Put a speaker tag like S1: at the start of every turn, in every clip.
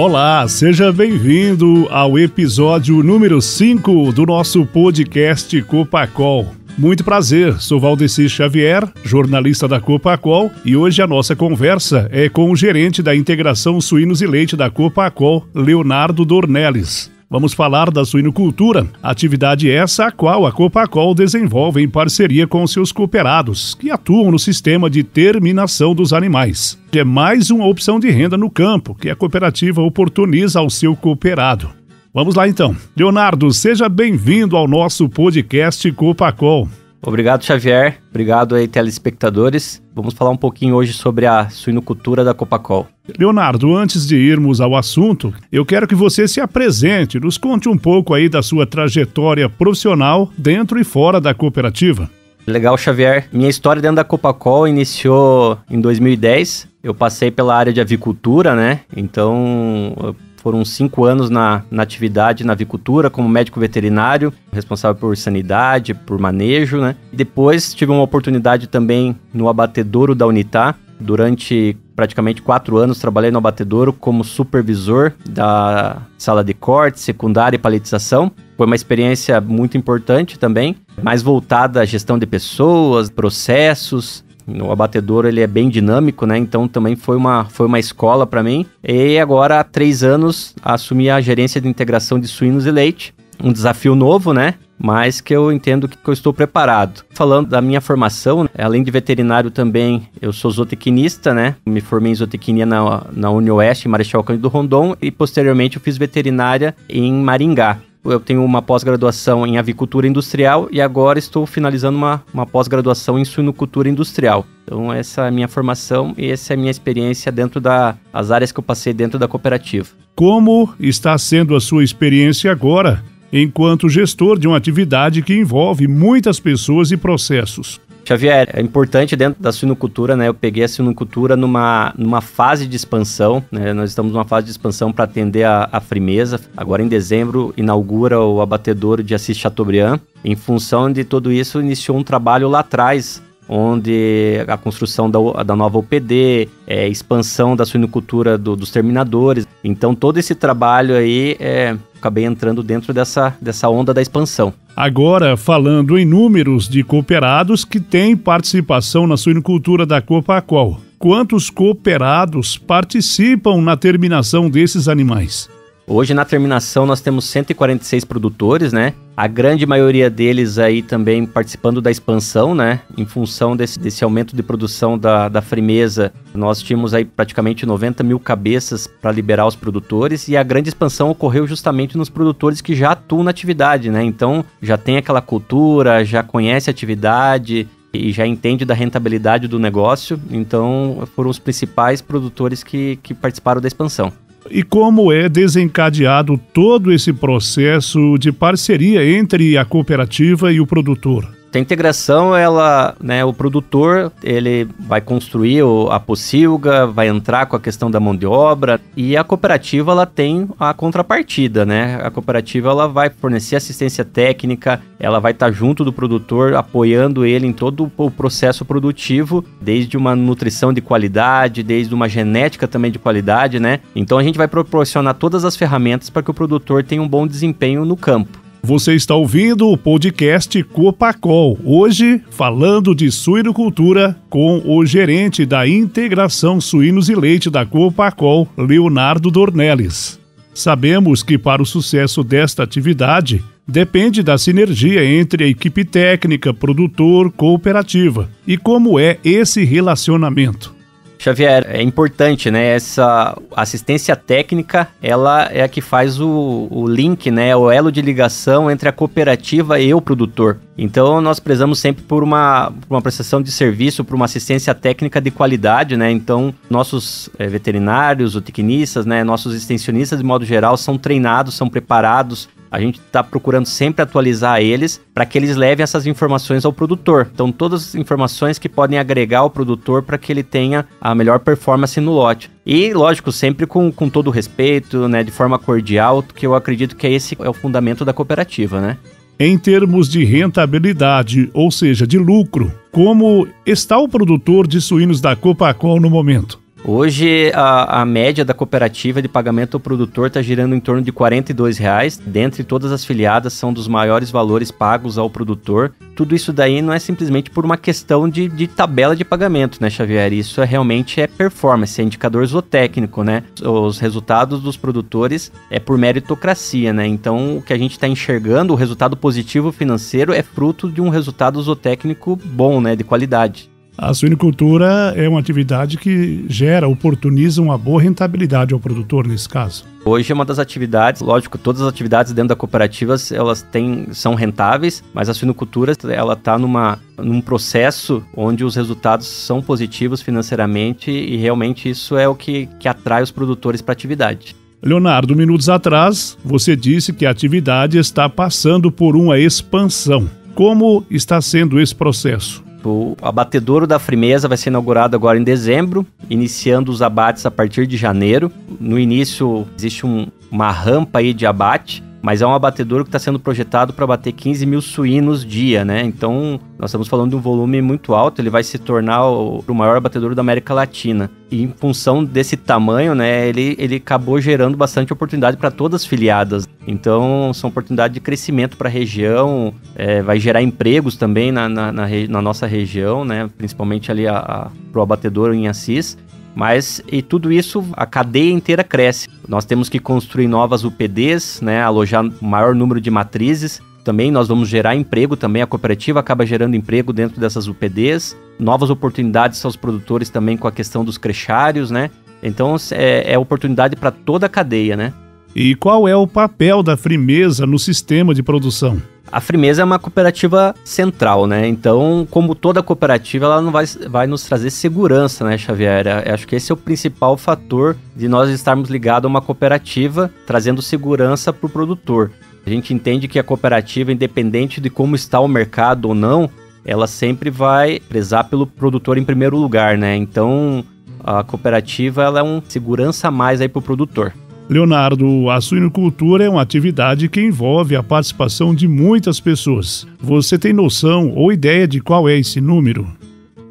S1: Olá, seja bem-vindo ao episódio número 5 do nosso podcast Copacol. Muito prazer, sou Valdeci Xavier, jornalista da Copacol, e hoje a nossa conversa é com o gerente da integração suínos e leite da Copacol, Leonardo Dornelles. Vamos falar da suinocultura, atividade essa a qual a Copacol desenvolve em parceria com seus cooperados, que atuam no sistema de terminação dos animais. É mais uma opção de renda no campo que a cooperativa oportuniza ao seu cooperado. Vamos lá então. Leonardo, seja bem-vindo ao nosso podcast Copacol.
S2: Obrigado, Xavier. Obrigado aí, telespectadores. Vamos falar um pouquinho hoje sobre a suinocultura da Copacol.
S1: Leonardo, antes de irmos ao assunto, eu quero que você se apresente, nos conte um pouco aí da sua trajetória profissional dentro e fora da cooperativa.
S2: Legal, Xavier. Minha história dentro da Copacol iniciou em 2010. Eu passei pela área de avicultura, né? Então, foram cinco anos na, na atividade na avicultura como médico veterinário, responsável por sanidade, por manejo, né? Depois tive uma oportunidade também no abatedouro da Unitá. Durante praticamente quatro anos trabalhei no abatedouro como supervisor da sala de corte, secundária e paletização. Foi uma experiência muito importante também, mais voltada à gestão de pessoas, processos, o abatedouro ele é bem dinâmico, né? Então também foi uma, foi uma escola para mim. E agora há três anos assumi a gerência de integração de suínos e leite. Um desafio novo, né? Mas que eu entendo que eu estou preparado. Falando da minha formação, além de veterinário também, eu sou zootecnista, né? Me formei em zootecnia na, na UniOeste, em Marechal Cândido Rondon, e posteriormente eu fiz veterinária em Maringá eu tenho uma pós-graduação em avicultura industrial e agora estou finalizando uma, uma pós-graduação em suinocultura industrial. Então essa é a minha formação e essa é a minha experiência dentro das áreas que eu passei dentro da cooperativa.
S1: Como está sendo a sua experiência agora, enquanto gestor de uma atividade que envolve muitas pessoas e processos?
S2: Xavier, é importante dentro da suinocultura, né? Eu peguei a suinocultura numa, numa fase de expansão, né? Nós estamos numa fase de expansão para atender a, a Frimeza. Agora em dezembro inaugura o abatedouro de Assis Chateaubriand. Em função de tudo isso, iniciou um trabalho lá atrás, onde a construção da, da nova UPD, é, expansão da suinocultura do, dos terminadores. Então todo esse trabalho aí é, acabei entrando dentro dessa, dessa onda da expansão.
S1: Agora, falando em números de cooperados que têm participação na suinocultura da Copacol, quantos cooperados participam na terminação desses animais?
S2: Hoje na terminação nós temos 146 produtores, né? A grande maioria deles aí também participando da expansão, né? Em função desse, desse aumento de produção da, da Frimeza, nós tínhamos aí praticamente 90 mil cabeças para liberar os produtores e a grande expansão ocorreu justamente nos produtores que já atuam na atividade, né? Então já tem aquela cultura, já conhece a atividade, e já entende da rentabilidade do negócio, então foram os principais produtores que, que participaram da expansão
S1: e como é desencadeado todo esse processo de parceria entre a cooperativa e o produtor.
S2: A integração, ela, né, o produtor, ele vai construir a pocilga, vai entrar com a questão da mão de obra e a cooperativa ela tem a contrapartida, né? A cooperativa ela vai fornecer assistência técnica, ela vai estar junto do produtor, apoiando ele em todo o processo produtivo, desde uma nutrição de qualidade, desde uma genética também de qualidade, né? Então a gente vai proporcionar todas as ferramentas para que o produtor tenha um bom desempenho no campo.
S1: Você está ouvindo o podcast Copacol, hoje falando de suinocultura com o gerente da integração suínos e leite da Copacol, Leonardo Dornelles. Sabemos que para o sucesso desta atividade depende da sinergia entre a equipe técnica, produtor, cooperativa. E como é esse relacionamento?
S2: Xavier, é importante, né? Essa assistência técnica, ela é a que faz o, o link, né? O elo de ligação entre a cooperativa e o produtor. Então, nós prezamos sempre por uma, por uma prestação de serviço, por uma assistência técnica de qualidade, né? Então, nossos é, veterinários, o tecnistas, né? Nossos extensionistas, de modo geral, são treinados, são preparados a gente está procurando sempre atualizar eles para que eles levem essas informações ao produtor. Então, todas as informações que podem agregar ao produtor para que ele tenha a melhor performance no lote. E, lógico, sempre com, com todo respeito, né, de forma cordial, que eu acredito que esse é o fundamento da cooperativa, né?
S1: Em termos de rentabilidade, ou seja, de lucro, como está o produtor de suínos da Copacol no momento?
S2: Hoje, a, a, média da cooperativa de pagamento ao produtor está girando em torno de 42 reais. Dentre todas as filiadas, são dos maiores valores pagos ao produtor. Tudo isso daí não é simplesmente por uma questão de, de tabela de pagamento, né, Xavier? Isso é realmente é performance, é indicador zootécnico, né? Os resultados dos produtores é por meritocracia, né? Então, o que a gente está enxergando, o resultado positivo financeiro é fruto de um resultado zootécnico bom, né, de qualidade.
S1: A suinicultura é uma atividade que gera, oportuniza uma boa rentabilidade ao produtor nesse caso.
S2: Hoje é uma das atividades, lógico, todas as atividades dentro da cooperativa elas têm, são rentáveis, mas a suinocultura ela está numa, num processo onde os resultados são positivos financeiramente e realmente isso é o que, que atrai os produtores para a atividade.
S1: Leonardo, minutos atrás, você disse que a atividade está passando por uma expansão. Como está sendo esse processo?
S2: O abatedouro da Frimeza vai ser inaugurado agora em dezembro, iniciando os abates a partir de janeiro. No início existe um, uma rampa aí de abate mas é um abatedor que está sendo projetado para bater 15 mil suínos dia, né? Então, nós estamos falando de um volume muito alto, ele vai se tornar o, o maior abatedor da América Latina. E em função desse tamanho, né, ele, ele acabou gerando bastante oportunidade para todas as filiadas. Então, são oportunidades de crescimento para a região, é, vai gerar empregos também na, na, na, na, nossa região, né? Principalmente ali para o abatedor em Assis. Mas e tudo isso, a cadeia inteira cresce. Nós temos que construir novas UPDs, né, alojar maior número de matrizes. Também nós vamos gerar emprego também, a cooperativa acaba gerando emprego dentro dessas UPDs, novas oportunidades aos produtores também com a questão dos crechários, né? Então é, é oportunidade para toda a cadeia, né?
S1: E qual é o papel da Frimeza no sistema de produção?
S2: A Frimeza é uma cooperativa central, né? Então, como toda cooperativa, ela não vai, vai nos trazer segurança, né, Xavier? Eu acho que esse é o principal fator de nós estarmos ligados a uma cooperativa, trazendo segurança para o produtor. A gente entende que a cooperativa, independente de como está o mercado ou não, ela sempre vai prezar pelo produtor em primeiro lugar, né? Então, a cooperativa ela é um segurança a mais aí para o produtor.
S1: Leonardo, a suinocultura é uma atividade que envolve a participação de muitas pessoas. Você tem noção ou ideia de qual é esse número?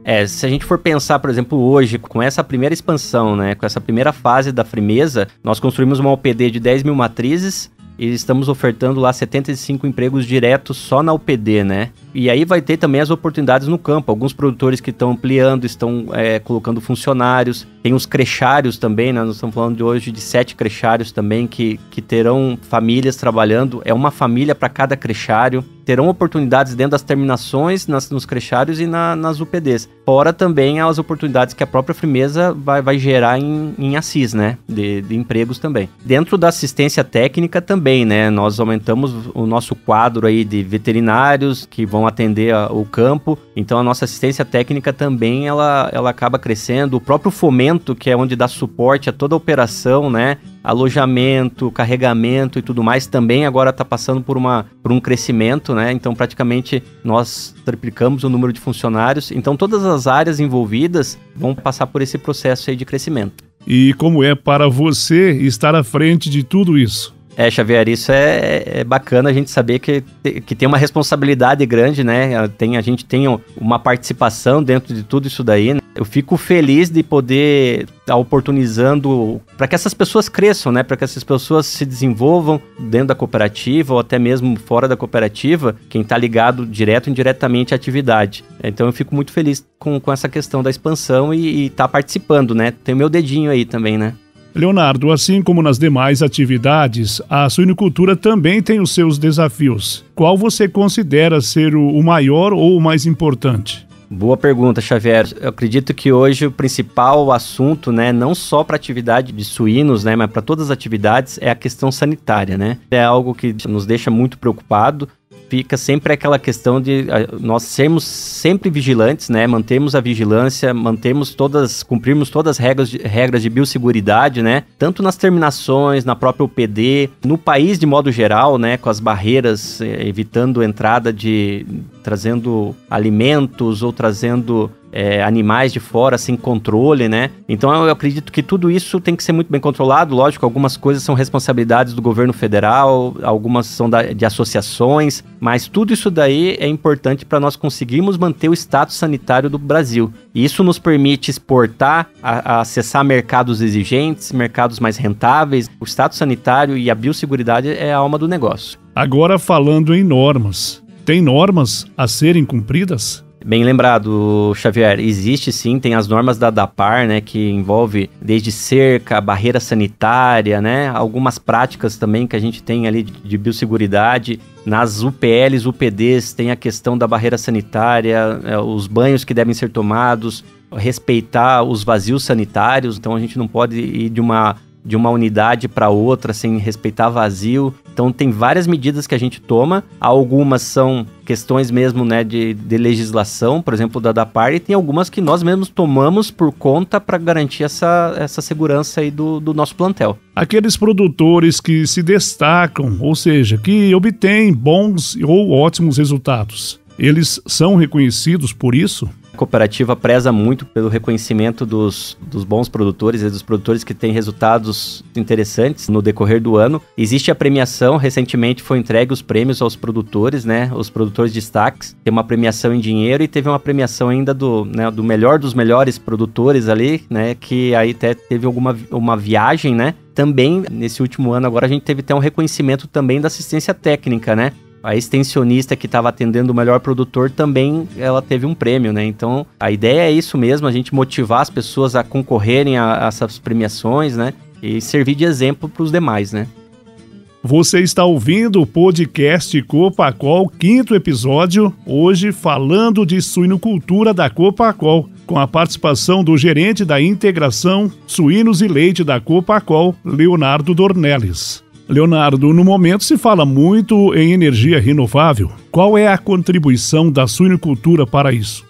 S2: É, se a gente for pensar, por exemplo, hoje, com essa primeira expansão, né, com essa primeira fase da Frimeza, nós construímos uma OPD de 10 mil matrizes e estamos ofertando lá 75 empregos diretos só na UPD, né? E aí vai ter também as oportunidades no campo. Alguns produtores que estão ampliando, estão é, colocando funcionários. Tem os crechários também, né? Nós estamos falando de hoje de sete crechários também que, que terão famílias trabalhando. É uma família para cada crechário. Terão oportunidades dentro das terminações, nas, nos crechários e na, nas UPDs. Fora também as oportunidades que a própria Frimeza vai, vai gerar em, em Assis, né? De, de empregos também. Dentro da assistência técnica também, né? Nós aumentamos o nosso quadro aí de veterinários que vão atender a, o campo. Então a nossa assistência técnica também ela, ela acaba crescendo. O próprio fomento, que é onde dá suporte a toda a operação, né? Alojamento, carregamento e tudo mais, também agora está passando por, uma, por um crescimento, né? Então praticamente nós triplicamos o número de funcionários. Então todas as áreas envolvidas vão passar por esse processo aí de crescimento.
S1: E como é para você estar à frente de tudo isso?
S2: É, Xavier, isso é, é, bacana a gente saber que, que tem uma responsabilidade grande, né? Tem, a gente tem uma participação dentro de tudo isso daí. Né? Eu fico feliz de poder estar oportunizando para que essas pessoas cresçam, né? Para que essas pessoas se desenvolvam dentro da cooperativa ou até mesmo fora da cooperativa, quem está ligado direto ou indiretamente à atividade. Então eu fico muito feliz com, com essa questão da expansão e estar tá participando, né? Tem o meu dedinho aí também, né?
S1: Leonardo, assim como nas demais atividades, a suinicultura também tem os seus desafios. Qual você considera ser o maior ou o mais importante?
S2: Boa pergunta, Xavier. Eu acredito que hoje o principal assunto, né, não só para atividade de suínos, né, mas para todas as atividades, é a questão sanitária, né? É algo que nos deixa muito preocupado fica sempre aquela questão de nós sermos sempre vigilantes, né? Mantermos a vigilância, mantermos todas, cumprirmos todas as regras de, regras de biosseguridade, né? Tanto nas terminações, na própria UPD, no país de modo geral, né? Com as barreiras, eh, evitando entrada de trazendo alimentos ou trazendo é, animais de fora sem controle, né? Então eu acredito que tudo isso tem que ser muito bem controlado. Lógico, algumas coisas são responsabilidades do governo federal, algumas são da, de associações, mas tudo isso daí é importante para nós conseguirmos manter o status sanitário do Brasil. E isso nos permite exportar, a, a acessar mercados exigentes, mercados mais rentáveis. O status sanitário e a biosseguridade é a alma do negócio.
S1: Agora falando em normas, tem normas a serem cumpridas?
S2: Bem lembrado, Xavier, existe sim, tem as normas da DAPAR, né, que envolve desde cerca, barreira sanitária, né, algumas práticas também que a gente tem ali de, de biosseguridade. Nas UPLs, UPDs, tem a questão da barreira sanitária, é, os banhos que devem ser tomados, respeitar os vazios sanitários, então a gente não pode ir de uma de uma unidade para outra sem respeitar vazio. Então tem várias medidas que a gente toma. Algumas são questões mesmo né, de, de legislação, por exemplo, da DAPAR, e tem algumas que nós mesmos tomamos por conta para garantir essa, essa segurança aí do, do nosso plantel.
S1: Aqueles produtores que se destacam, ou seja, que obtêm bons ou ótimos resultados, eles são reconhecidos por isso?
S2: Cooperativa preza muito pelo reconhecimento dos, dos bons produtores e dos produtores que têm resultados interessantes no decorrer do ano. Existe a premiação, recentemente foi entregue os prêmios aos produtores, né? Os produtores destaques. Tem uma premiação em dinheiro e teve uma premiação ainda do, né, do melhor dos melhores produtores ali, né? Que aí até teve alguma uma viagem, né? Também, nesse último ano, agora a gente teve até um reconhecimento também da assistência técnica, né? A extensionista que estava atendendo o melhor produtor também ela teve um prêmio, né? Então a ideia é isso mesmo, a gente motivar as pessoas a concorrerem a, a essas premiações, né? E servir de exemplo para os demais, né?
S1: Você está ouvindo o podcast Copacol, quinto episódio, hoje falando de suinocultura da Copacol, com a participação do gerente da integração Suínos e Leite da Copacol, Leonardo Dornelles. Leonardo, no momento se fala muito em energia renovável. Qual é a contribuição da suinocultura para isso?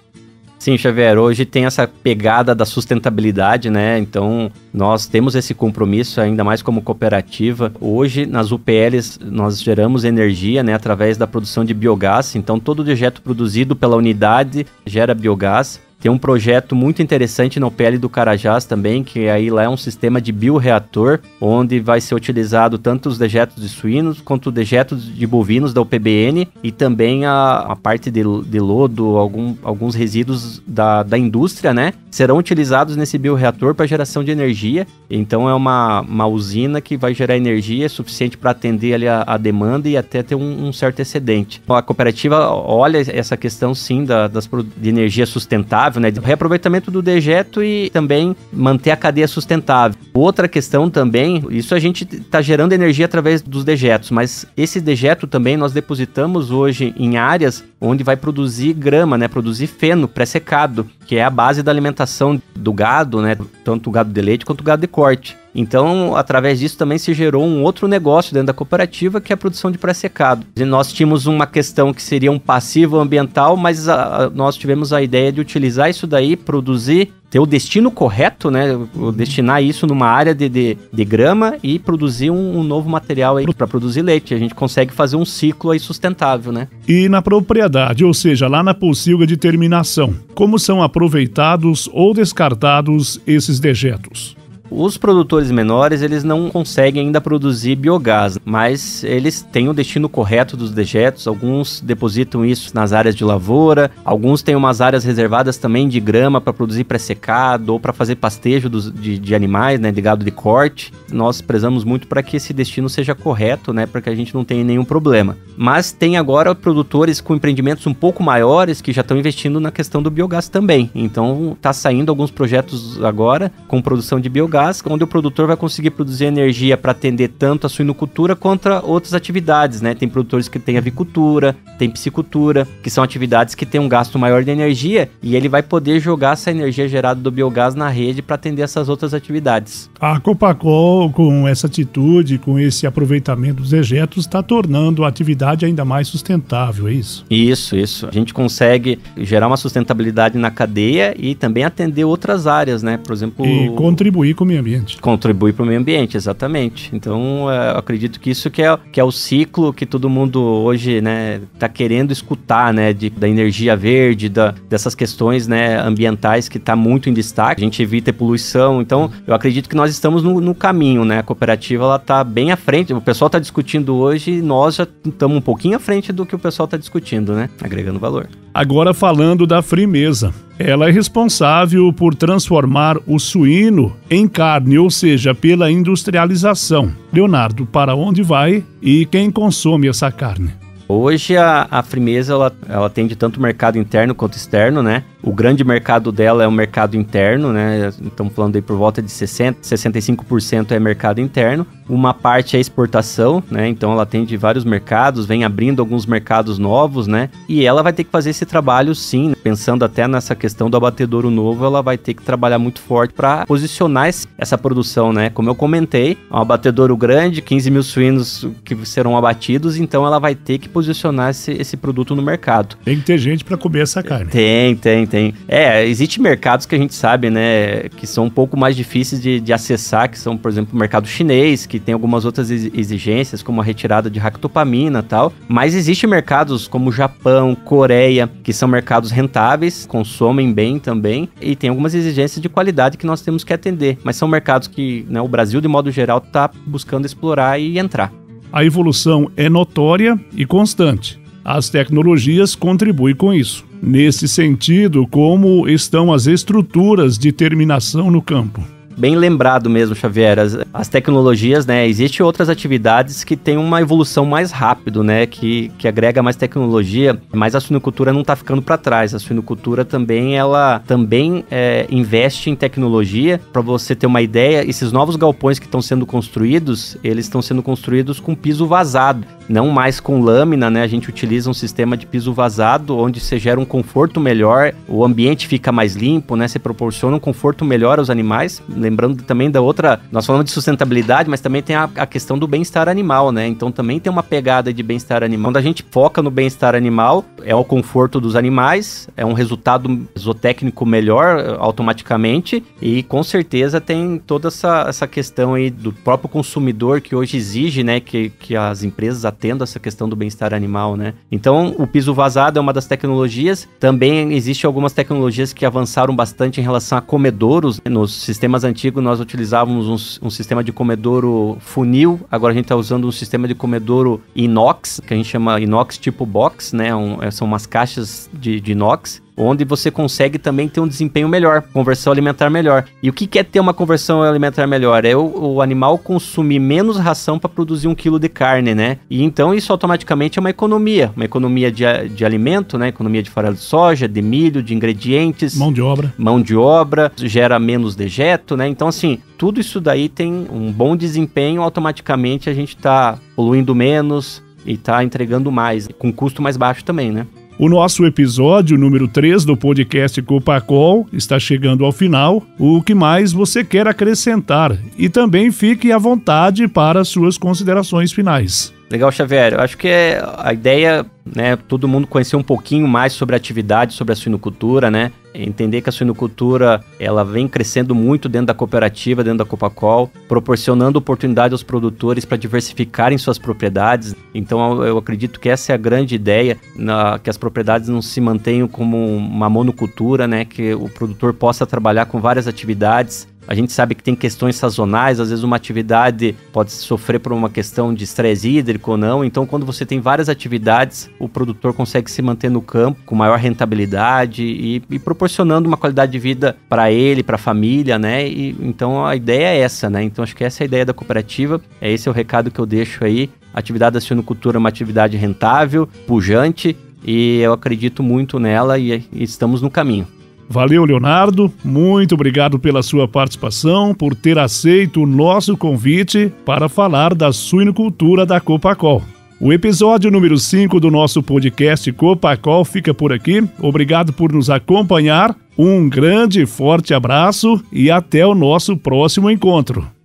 S2: Sim, Xavier, hoje tem essa pegada da sustentabilidade, né? Então, nós temos esse compromisso, ainda mais como cooperativa. Hoje, nas UPLs, nós geramos energia, né, através da produção de biogás. Então, todo o dejeto produzido pela unidade gera biogás. Tem um projeto muito interessante no PL do Carajás também, que aí lá é um sistema de bioreator, onde vai ser utilizado tanto os dejetos de suínos quanto dejetos de bovinos da UPBN e também a, a parte de, de lodo, algum, alguns resíduos da, da indústria, né? Serão utilizados nesse bioreator para geração de energia. Então é uma, uma usina que vai gerar energia suficiente para atender ali a, a, demanda e até ter um, um certo excedente. Então, a cooperativa olha essa questão sim da, das, de energia sustentável né? De reaproveitamento do dejeto e também manter a cadeia sustentável. Outra questão também, isso a gente está gerando energia através dos dejetos, mas esse dejeto também nós depositamos hoje em áreas onde vai produzir grama, né? Produzir feno pré-secado, que é a base da alimentação do gado, né? Tanto o gado de leite quanto o gado de corte. Então, através disso também se gerou um outro negócio dentro da cooperativa, que é a produção de pré-secado. Nós tínhamos uma questão que seria um passivo ambiental, mas a, a, nós tivemos a ideia de utilizar isso daí, produzir ter o destino correto, né? Destinar isso numa área de, de, de grama e produzir um, um novo material aí para produzir leite. A gente consegue fazer um ciclo aí sustentável, né?
S1: E na propriedade, ou seja, lá na pocilga de terminação, como são aproveitados ou descartados esses dejetos?
S2: Os produtores menores, eles não conseguem ainda produzir biogás, mas eles têm o destino correto dos dejetos. Alguns depositam isso nas áreas de lavoura, alguns têm umas áreas reservadas também de grama para produzir pré-secado ou para fazer pastejo dos, de, de, animais, né, de gado de corte. Nós prezamos muito para que esse destino seja correto, né, para que a gente não tenha nenhum problema. Mas tem agora produtores com empreendimentos um pouco maiores que já estão investindo na questão do biogás também. Então está saindo alguns projetos agora com produção de biogás gás, onde o produtor vai conseguir produzir energia para atender tanto a suinocultura quanto a outras atividades, né? Tem produtores que têm avicultura, tem piscicultura, que são atividades que têm um gasto maior de energia e ele vai poder jogar essa energia gerada do biogás na rede para atender essas outras atividades.
S1: A Copacol, com essa atitude, com esse aproveitamento dos dejetos, está tornando a atividade ainda mais sustentável, é isso?
S2: Isso, isso. A gente consegue gerar uma sustentabilidade na cadeia e também atender outras áreas, né? Por exemplo...
S1: E contribuir com meio ambiente.
S2: Contribui para o meio ambiente, exatamente. Então, é, eu acredito que isso que é, que é o ciclo que todo mundo hoje, né, tá querendo escutar, né, de, da energia verde, da, dessas questões, né, ambientais que está muito em destaque. A gente evita poluição. Então, eu acredito que nós estamos no, no caminho, né? A cooperativa ela tá bem à frente. O pessoal está discutindo hoje e nós já estamos um pouquinho à frente do que o pessoal está discutindo, né? Agregando valor.
S1: Agora falando da Frimeza. Ela é responsável por transformar o suíno em carne, ou seja, pela industrialização. Leonardo, para onde vai e quem consome essa carne?
S2: Hoje a, a Frimeza ela, ela atende tanto o mercado interno quanto externo, né? O grande mercado dela é o mercado interno, né? Estamos falando aí por volta de 60, 65% é mercado interno. Uma parte é exportação, né? Então ela atende vários mercados, vem abrindo alguns mercados novos, né? E ela vai ter que fazer esse trabalho sim, pensando até nessa questão do abatedouro novo, ela vai ter que trabalhar muito forte para posicionar essa produção, né? Como eu comentei, é um abatedouro grande, 15 mil suínos que serão abatidos, então ela vai ter que posicionar esse, esse produto no mercado.
S1: Tem que ter gente para comer essa carne.
S2: Tem, tem, tem. É, existe mercados que a gente sabe, né, que são um pouco mais difíceis de, de acessar, que são, por exemplo, o mercado chinês, que tem algumas outras exigências, como a retirada de ractopamina e tal. Mas existem mercados como Japão, Coreia, que são mercados rentáveis, consomem bem também, e tem algumas exigências de qualidade que nós temos que atender. Mas são mercados que né, o Brasil, de modo geral, está buscando explorar e entrar.
S1: A evolução é notória e constante. As tecnologias contribuem com isso. Nesse sentido, como estão as estruturas de terminação no campo?
S2: Bem lembrado mesmo, Xavier. As, as, tecnologias, né? Existem outras atividades que têm uma evolução mais rápido, né? Que, que agrega mais tecnologia, mas a suinocultura não está ficando para trás. A suinocultura também, ela também é, investe em tecnologia. Para você ter uma ideia, esses novos galpões que estão sendo construídos, eles estão sendo construídos com piso vazado, não mais com lâmina, né? A gente utiliza um sistema de piso vazado, onde você gera um conforto melhor, o ambiente fica mais limpo, né? Você proporciona um conforto melhor aos animais lembrando também da outra. Nós falamos de sustentabilidade, mas também tem a, a questão do bem-estar animal, né? Então também tem uma pegada de bem-estar animal. Quando a gente foca no bem-estar animal, é o conforto dos animais, é um resultado zootécnico melhor eh, automaticamente e com certeza tem toda essa, essa questão aí do próprio consumidor que hoje exige, né, que, que as empresas atendam essa questão do bem-estar animal, né? Então o piso vazado é uma das tecnologias. Também existe algumas tecnologias que avançaram bastante em relação a comedouros né? nos sistemas antigos antigo nós utilizávamos um, um sistema de comedouro funil, agora a gente está usando um sistema de comedouro inox, que a gente chama inox tipo box, né? Um, é, são umas caixas de, de inox onde você consegue também ter um desempenho melhor, conversão alimentar melhor. E o que é ter uma conversão alimentar melhor? É o, o animal consumir menos ração para produzir um quilo de carne, né? E então isso automaticamente é uma economia, uma economia de, de alimento, né? Economia de farelo de soja, de milho, de ingredientes.
S1: Mão de obra.
S2: Mão de obra, gera menos dejeto, né? Então, assim, tudo isso daí tem um bom desempenho, automaticamente a gente está poluindo menos, e está entregando mais, com custo mais baixo também, né?
S1: O nosso episódio número 3 do podcast Copacol está chegando ao final. O que mais você quer acrescentar? E também fique à vontade para suas considerações finais.
S2: Legal, Xavier. Eu acho que é a ideia, né, todo mundo conhecer um pouquinho mais sobre a atividade, sobre a suinocultura, né? Entender que a suinocultura, ela vem crescendo muito dentro da cooperativa, dentro da Copacol, proporcionando oportunidade aos produtores para diversificarem suas propriedades. Então, eu acredito que essa é a grande ideia, na, que as propriedades não se mantenham como uma monocultura, né? Que o produtor possa trabalhar com várias atividades, a gente sabe que tem questões sazonais, às vezes uma atividade pode sofrer por uma questão de estresse hídrico ou não. Então, quando você tem várias atividades, o produtor consegue se manter no campo com maior rentabilidade e, e proporcionando uma qualidade de vida para ele, para a família, né? E, então, a ideia é essa, né? Então, acho que essa é a ideia da cooperativa. É esse é o recado que eu deixo aí. Atividade da suinocultura é uma atividade rentável, pujante e eu acredito muito nela e estamos no caminho.
S1: Valeu, Leonardo. Muito obrigado pela sua participação, por ter aceito o nosso convite para falar da suinocultura da Copacol. O episódio número 5 do nosso podcast Copacol fica por aqui. Obrigado por nos acompanhar. Um grande e forte abraço e até o nosso próximo encontro.